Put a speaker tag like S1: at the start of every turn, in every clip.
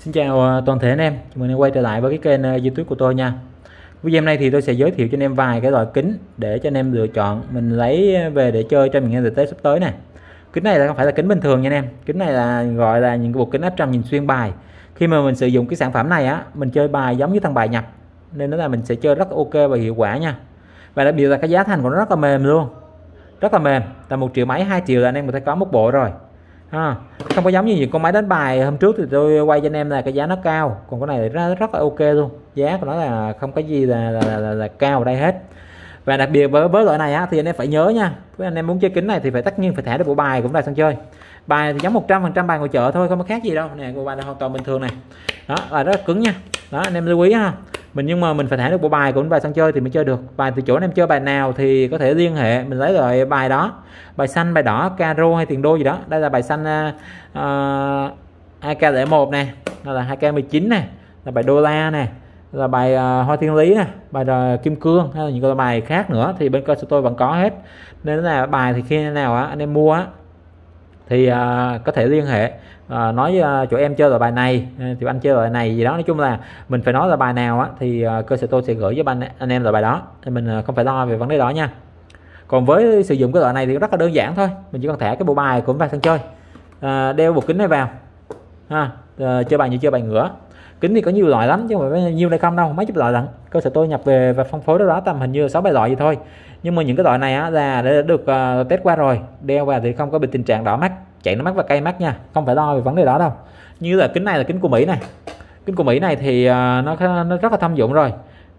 S1: Xin chào à, toàn thể anh em, chào mừng anh em quay trở lại với cái kênh à, youtube của tôi nha. Video hôm nay thì tôi sẽ giới thiệu cho anh em vài cái loại kính để cho anh em lựa chọn. Mình lấy về để chơi cho những ngày thực tế sắp tới này Kính này là không phải là kính bình thường nha anh em. Kính này là gọi là những cái bộ kính áp tròng nhìn xuyên bài. Khi mà mình sử dụng cái sản phẩm này á, mình chơi bài giống như thằng bài nhập Nên nó là mình sẽ chơi rất ok và hiệu quả nha. Và đặc biệt là cái giá thành của nó rất là mềm luôn. Rất là mềm, tầm 1 triệu mấy 2 triệu là anh em có thể có một bộ rồi ha. Không có giống như những con máy đánh bài hôm trước thì tôi quay cho anh em là cái giá nó cao. Còn cái này nó rất là ok luôn. Giá của nó là không có gì là là, là, là cao ở đây hết. Và đặc biệt với với loại này á, thì anh em phải nhớ nha. Với anh em muốn chơi kính này thì phải tất nhiên phải thả được bộ bài cũng là sân chơi. Bài thì giống 100% bài ngồi chợ thôi không có khác gì đâu. Nè bộ bài này hoàn toàn bình thường này. Đó là rất là cứng nha. Đó anh em lưu ý ha mình nhưng mà mình phải thả được bộ bài của bài sân chơi thì mình chơi được. Bài từ chỗ anh em chơi bài nào thì có thể liên hệ mình lấy loại bài đó. Bài xanh bài đỏ caro hay tiền đô gì đó. Đây là bài xanh à, à, uh, 2k01 nè đây là 2k19 nè là bài đô la nè là bài uh, hoa thiên lý nè bài uh, kim cương hay là những cái bài khác nữa thì bên cơ sở tôi vẫn có hết. Nên là bài thì khi nào á anh em mua á thì uh, có thể liên hệ uh, nói uh, chỗ em chơi loại bài này thì anh chơi loại này gì đó. Nói chung là mình phải nói là bài nào á thì uh, cơ sở tôi sẽ gửi cho anh anh em loại bài đó. Thì mình uh, không phải lo về vấn đề đó nha. Còn với sử dụng cái loại này thì rất là đơn giản thôi. Mình chỉ cần thẻ cái bộ bài của bài sân chơi. À, đeo bộ kính này vào. Ha à, chơi bài như chơi bài ngửa kính thì có nhiều loại lắm chứ không phải nhiều này không đâu mấy chục loại lận. Cơ sở tôi nhập về và phân phối đó, đó tầm hình như sáu bảy loại gì thôi. Nhưng mà những cái loại này á là đã được uh, test qua rồi đeo vào thì không có bị tình trạng đỏ mắt chạy nó mắt và cay mắt nha không phải lo về vấn đề đó đâu. Như là kính này là kính của mỹ này. Kính của mỹ này thì uh, nó nó rất là thâm dụng rồi.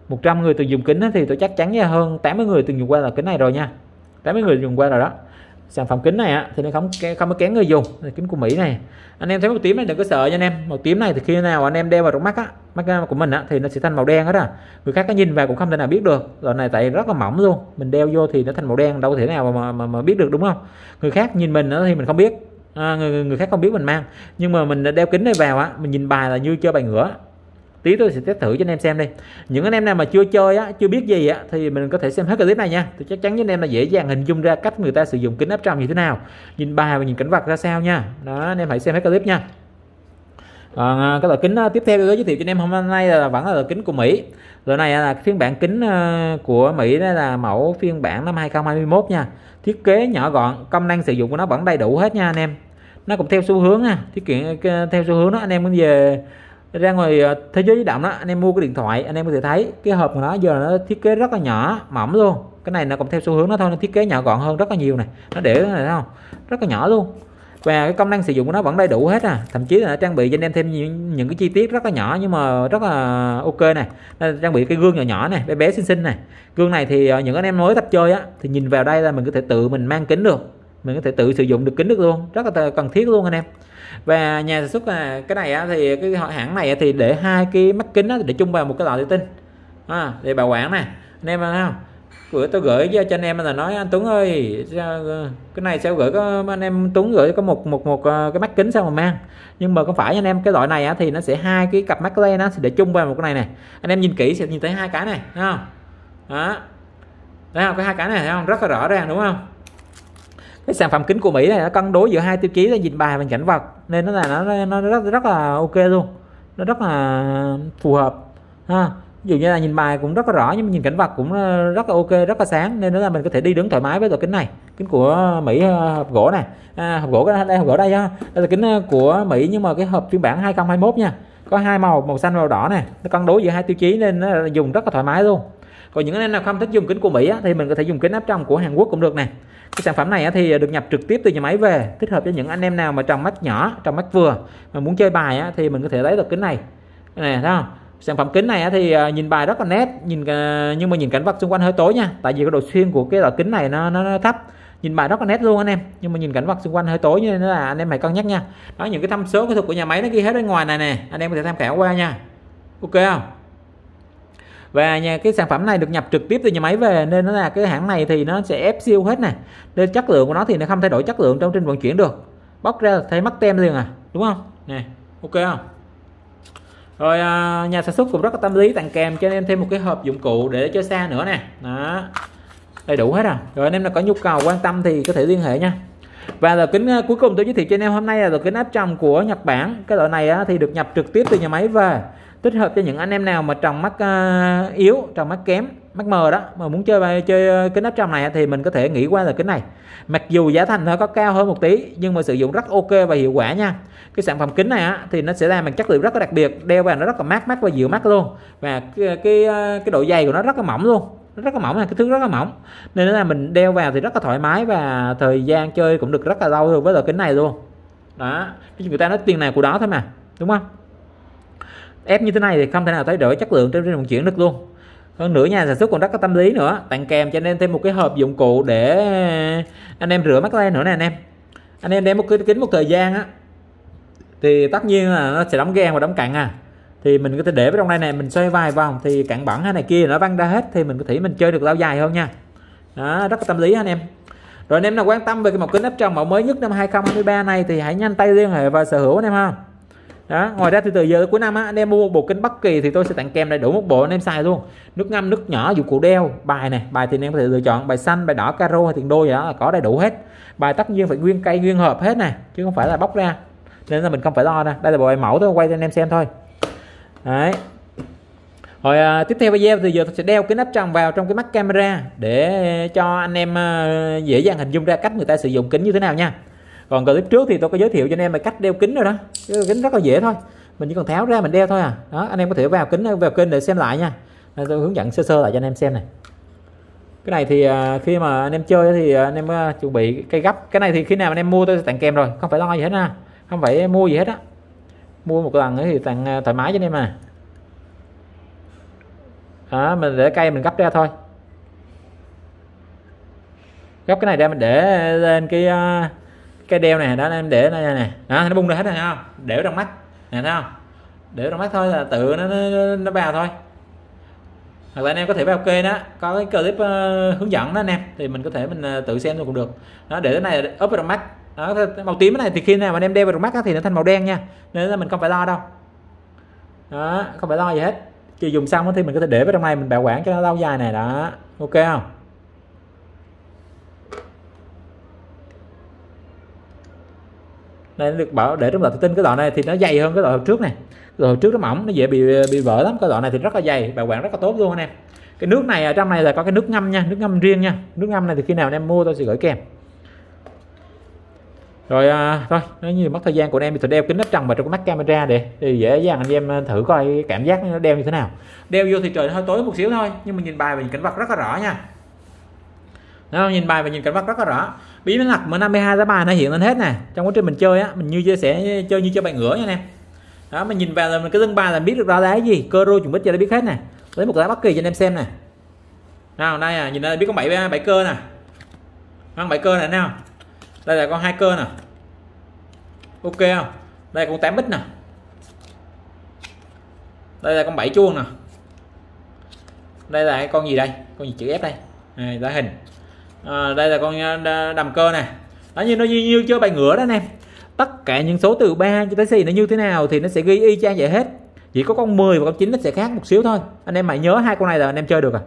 S1: 100 người từng dùng kính thì tôi chắc chắn nha hơn 80 người từng dùng qua là kính này rồi nha. 80 người dùng qua rồi đó sản phẩm kính này á thì nó không không có kén người dùng. Kính của Mỹ này. Anh em thấy màu tím này đừng có sợ nha anh em. Màu tím này thì khi nào anh em đeo vào trong mắt á mắt của mình á thì nó sẽ thành màu đen hết à. Người khác có nhìn vào cũng không thể nào biết được. Loại này tại rất là mỏng luôn. Mình đeo vô thì nó thành màu đen đâu thể nào mà mà, mà biết được đúng không? Người khác nhìn mình thì mình không biết. À, người, người khác không biết mình mang. Nhưng mà mình đeo kính này vào á mình nhìn bài là như chơi bài ngửa tí tôi sẽ test thử cho anh em xem đi những anh em nào mà chưa chơi á, chưa biết gì á, thì mình có thể xem hết clip này nha. Tôi chắc chắn với anh em là dễ dàng hình dung ra cách người ta sử dụng kính áp tròng như thế nào. Nhìn bài và nhìn cảnh vật ra sao nha. Đó, anh em hãy xem hết clip nha. Còn à, cái loại kính à, tiếp theo tôi giới thiệu cho anh em hôm nay là vẫn là kính của Mỹ. Loại này là phiên bản kính à, của Mỹ đó là mẫu phiên bản năm 2021 nha. Thiết kế nhỏ gọn, công năng sử dụng của nó vẫn đầy đủ hết nha anh em. Nó cũng theo xu hướng nha, thiết kiện theo xu hướng đó, anh em muốn về ra ngoài ờ, thế giới di động đó anh em mua cái điện thoại anh em có thể thấy cái hộp của nó giờ nó thiết kế rất là nhỏ mỏng luôn. Cái này nó cũng theo xu hướng nó thôi nó thiết kế nhỏ gọn hơn rất là nhiều này nó để cái này thấy không? Rất là nhỏ luôn. Và cái công năng sử dụng của nó vẫn đầy đủ hết à. Thậm chí là nó trang bị cho anh em thêm những, những cái chi tiết rất là nhỏ nhưng mà rất là ok này nó trang bị cái gương nhỏ nhỏ này bé bé xinh xinh này gương này thì ờ, những anh em mới tập chơi á thì nhìn vào đây là mình có thể tự mình mang kính được mình có thể tự sử dụng được kính được luôn rất là cần thiết luôn anh em. Và nhà sản xuất là cái này thì cái hãng này thì để hai cái mắt kính đó, để chung vào một cái lọ thủy tinh à, để bảo quản nè. Anh em thấy không? Bữa tôi gửi cho anh em là nói anh Tuấn ơi cái này sẽ gửi có anh em Tuấn gửi có một một một à, cái mắt kính sao mà mang? Nhưng mà không phải anh em cái loại này á, thì nó sẽ hai cái cặp mắt lên nó sẽ để chung vào một cái này này anh em nhìn kỹ sẽ nhìn thấy hai cái này thấy không? Đó. Thấy không? Cái hai cái này thấy không? Rất là rõ ràng đúng không? Cái sản phẩm kính của Mỹ này nó cân đối giữa hai tiêu chí là nhìn bài và cảnh vật. Nên nó là nó nó rất rất là ok luôn. Nó rất là phù hợp ha. Ví dụ như là nhìn bài cũng rất là rõ nhưng mà nhìn cảnh vật cũng ờ, rất là ok rất là sáng. Nên nó là mình có thể đi đứng thoải mái với loại kính này. Kính của Mỹ ờ, hộp gỗ này. À, hộp gỗ đây hộp gỗ đây ha đây là kính ờ, của Mỹ nhưng mà cái hộp phiên bản 2021 nha. Có hai màu màu xanh màu đỏ này nó cân đối giữa hai tiêu chí nên nó dùng rất là thoải mái luôn. Còn những anh em nào không thích dùng kính của Mỹ á, thì mình có thể dùng kính áp tròng của Hàn Quốc cũng được nè cái sản phẩm này thì được nhập trực tiếp từ nhà máy về thích hợp cho những anh em nào mà trồng mắt nhỏ trồng mắt vừa mà muốn chơi bài thì mình có thể lấy được kính này. Cái này thấy không? Sản phẩm kính này thì à, nhìn bài rất là nét nhìn à, nhưng mà nhìn cảnh vật xung quanh hơi tối nha tại vì cái độ xuyên của cái loại kính này nó, nó, nó thấp. Nhìn bài rất là nét luôn anh em nhưng mà nhìn cảnh vật xung quanh hơi tối nên là anh em phải cân nhắc nha. Đó những cái thông số kỹ thuật của nhà máy nó ghi hết bên ngoài này nè anh em có thể tham khảo qua nha. Ok không? Và nhà cái sản phẩm này được nhập trực tiếp từ nhà máy về nên nó là cái hãng này thì nó sẽ ép siêu hết này nên chất lượng của nó thì nó không thay đổi chất lượng trong trên vận chuyển được. Bóc ra thấy mất tem liền à đúng không? Nè ok không? Rồi à, nhà sản xuất cũng rất là tâm lý tặng kèm cho em thêm một cái hộp dụng cụ để cho xa nữa nè. Đó đầy đủ hết à. Rồi anh em nào có nhu cầu quan tâm thì có thể liên hệ nha. Và là kính à, cuối cùng tôi giới thiệu cho anh em hôm nay là kính áp tròng của Nhật Bản. Cái loại này thì được nhập trực tiếp từ nhà máy về tích hợp cho những anh em nào mà trồng mắt uh, yếu trồng mắt kém mắt mờ đó mà muốn chơi chơi ờ, kính áp tròng này thì mình có thể nghĩ qua là kính này. Mặc dù giá thành nó có cao hơn một tí nhưng mà sử dụng rất ok và hiệu quả nha. Cái sản phẩm kính này á, thì nó sẽ làm bằng chất liệu rất là đặc biệt đeo vào nó rất là mát mắt và dịu mắt luôn. Và cái ờ, cái, ờ, cái độ dày của nó rất là mỏng luôn nó rất là mỏng là cái thứ rất là mỏng. Nên là mình đeo vào thì rất là thoải mái và thời gian chơi cũng được rất là lâu với loại kính này luôn. Đó người ta nói tiền này của đó thôi mà đúng không? Ép như thế này thì không thể nào thay đổi chất lượng trên vận chuyển được luôn. Hơn nữa nhà sản xuất còn rất có tâm lý nữa. Tặng kèm cho anh em thêm một cái hộp dụng cụ để anh em rửa mắt lên nữa nè, anh em. Anh em đem một cái kính một thời gian á, thì tất nhiên là nó sẽ đóng gan và đóng cặn à. Thì mình có thể để vào trong đây này mình xoay vài vòng, thì cặn bẩn hay này kia nó văng ra hết thì mình có thể mình chơi được lâu dài hơn nha. Đó, rất có tâm lý anh em. Rồi anh em nào quan tâm về cái một kính áp tròng mẫu mới nhất năm 2023 này thì hãy nhanh tay liên hệ và sở hữu anh em ha đó ngoài ra thì từ giờ cuối năm á, anh em mua một bộ kính bất kỳ thì tôi sẽ tặng kèm đầy đủ một bộ anh em xài luôn. Nước ngâm nước nhỏ dụng cụ đeo bài này bài thì anh em có thể lựa chọn bài xanh bài đỏ caro hay tiền đôi gì đó là có đầy đủ hết. Bài tất nhiên phải nguyên cây nguyên hộp hết này chứ không phải là bóc ra. Nên là mình không phải lo nè đây là bộ bài mẫu tôi quay cho anh em xem thôi. Đấy. Rồi à, tiếp theo video thì giờ tôi sẽ đeo kính áp tròng vào trong cái mắt camera để cho anh em à, dễ dàng hình dung ra cách người ta sử dụng kính như thế nào nha còn clip trước thì tôi có giới thiệu cho anh em về cách đeo kính rồi đó. Kính rất là dễ thôi. Mình chỉ cần tháo ra mình đeo thôi à. Đó anh em có thể vào kính vào kênh để xem lại nha. Tôi hướng dẫn sơ sơ lại cho anh em xem này. Cái này thì à, khi mà anh em chơi thì à, anh em à, chuẩn bị cây gấp. Cái này thì khi nào anh em mua tôi sẽ tặng kèm rồi. Không phải lo gì hết ha. Không phải mua gì hết á. Mua một lần thì tặng thoải mái cho anh em à. Đó, mình để cây mình gấp ra thôi. Gấp cái này ra mình để lên cái cái đeo này đó em để đây nè, đó, nó bung ra hết rồi không? Để trong mắt. Nè thấy không? Để trong mắt thôi là tự nó nó, nó vào thôi. Hoặc là anh em có thể vào kê đó có cái clip uh, hướng dẫn đó anh em. Thì mình có thể mình uh, tự xem thôi cũng được. Nó để cái này ốp vào trong mắt. Đó màu tím này thì khi nào mà anh em đeo vào trong mắt đó, thì nó thành màu đen nha. Nên là mình không phải lo đâu. Đó không phải lo gì hết. Chỉ dùng xong thì mình có thể để vào trong này mình bảo quản cho nó lâu dài này đó. Ok không? Đây được bảo để trong loại thủy tinh cái loại này thì nó dày hơn cái đoạn trước này. Rồi trước nó mỏng nó dễ bị bị vỡ lắm. Cái loại này thì rất là dày bảo quản rất là tốt luôn anh em. Cái nước này ở trong này là có cái nước ngâm nha nước ngâm riêng nha. Nước ngâm này thì khi nào anh em mua tôi sẽ gửi kèm. Rồi à, thôi nếu như mất thời gian của anh em thì tôi đeo kính áp tròng vào trong cái mắt camera để thì dễ dàng anh em à, thử coi cảm giác nó đeo như thế nào. Đeo vô thì trời hơi tối một xíu thôi nhưng mà nhìn bài mình cảnh vật rất là rõ nha đó, nhìn bài và nhìn cảnh vật rất là rõ. Bí mật m 52 giá bài nó hiện lên hết nè. Trong quá trình mình chơi á mình như chia sẻ chơi như chơi bài ngửa nha nè. Đó mình nhìn vào là mình cái dưng bài là biết được ra đá gì. Cơ rô chuẩn bích cho nó biết hết nè. Lấy một lá bất kỳ cho anh em xem nè. Nào đây à nhìn đây biết có bảy bảy cơ nè. Ăn bảy cơ này nào đây là con hai cơ nè. Ok không? Đây là con 8 bích nè. Đây là con bảy chuông nè. Đây là con gì đây? Con gì chữ F đây? Này, giá hình à, đây là con à, đầm cơ này nó như nó như, như chơi bài ngửa đó anh em. Tất cả những số từ 3 cho tới xì nó như thế nào thì nó sẽ ghi y chang vậy hết. Chỉ có con 10 và con 9 nó sẽ khác một xíu thôi. Anh em hãy nhớ hai con này là anh em chơi được à.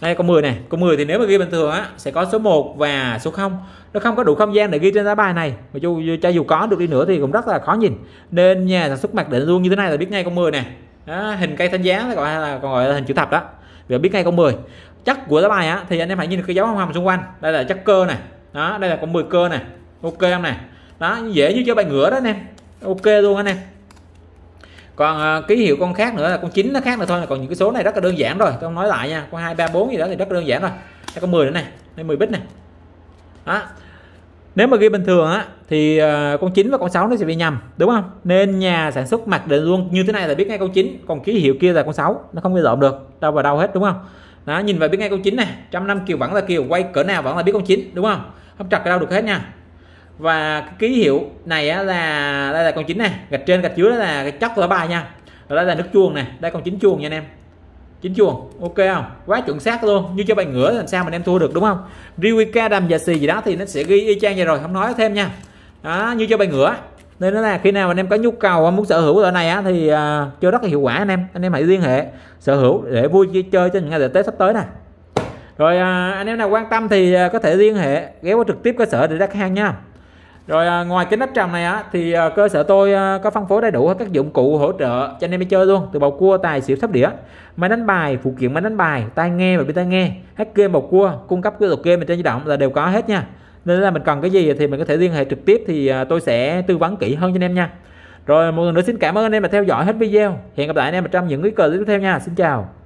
S1: Đây con 10 này con 10 thì nếu mà ghi bình thường á sẽ có số 1 và số 0 nó không có đủ không gian để ghi trên lá bài này. Mà dù cho dù có được đi nữa thì cũng rất là khó nhìn. Nên nhà sản xuất mặc định luôn như thế này là biết ngay con 10 này đó, hình cây thanh giá gọi là còn gọi là hình chữ thập đó. Vì biết ngay con 10 chất của lá bài á thì anh em hãy nhìn cái dấu hồng hồng xung quanh. Đây là chất cơ này. Đó đây là con 10 cơ này. Ok không này? Đó dễ như chơi bài ngửa đó anh em. Ok luôn anh em. Còn uh, ký hiệu con khác nữa là con chín nó khác nữa thôi còn những cái số này rất là đơn giản rồi. Tôi không nói lại nha. Con hai ba bốn gì đó thì rất là đơn giản rồi đây có 10 nữa này. Đây 10 bit này. Đó. Nếu mà ghi bình thường á thì uh, con 9 và con 6 nó sẽ bị nhầm đúng không? Nên nhà sản xuất mặc định luôn. Như thế này là biết ngay con 9 còn ký hiệu kia là con 6 nó không bị lộn được. Đâu vào đâu hết đúng không? Đó nhìn vào biết ngay con chín này. Trăm năm kiều vẫn là kiều quay cỡ nào vẫn là biết con chín đúng không? Không chặt đâu được hết nha. Và cái ký hiệu này á, là đây là con chín này. Gạch trên gạch dưới là cái chắc của bài nha. Rồi đây là nước chuông này. Đây con chín chuông nha anh em. Chín chuông ok không? Quá chuẩn xác luôn như cho bài ngửa làm sao mà em thua được đúng không? Riwika đầm và xì gì đó thì nó sẽ ghi y chang vậy rồi không nói thêm nha. Đó như cho bài ngửa nên nó là khi nào anh em có nhu cầu muốn sở hữu loại này á, thì uh, chơi rất là hiệu quả anh em. Anh em hãy liên hệ sở hữu để vui chơi cho những ngày tết sắp tới nè. Rồi à, anh em nào quan tâm thì à, có thể liên hệ ghé qua trực tiếp cơ sở để đặt hàng nha. Rồi à, ngoài cái nắp trầm này á thì à, cơ sở tôi à, có phân phối đầy đủ các dụng cụ hỗ trợ cho anh em đi chơi luôn từ bầu cua tài xỉu sắp đĩa máy đánh bài phụ kiện máy đánh bài tai nghe và bên tai nghe hack game bầu cua cung cấp cái đồ game trên di động là đều có hết nha nên là mình cần cái gì thì mình có thể liên hệ trực tiếp thì à, tôi sẽ tư vấn kỹ hơn cho anh em nha. Rồi, một lần nữa xin cảm ơn anh em đã theo dõi hết video. Hẹn gặp lại anh em trong những cái clip tiếp theo nha. Xin chào.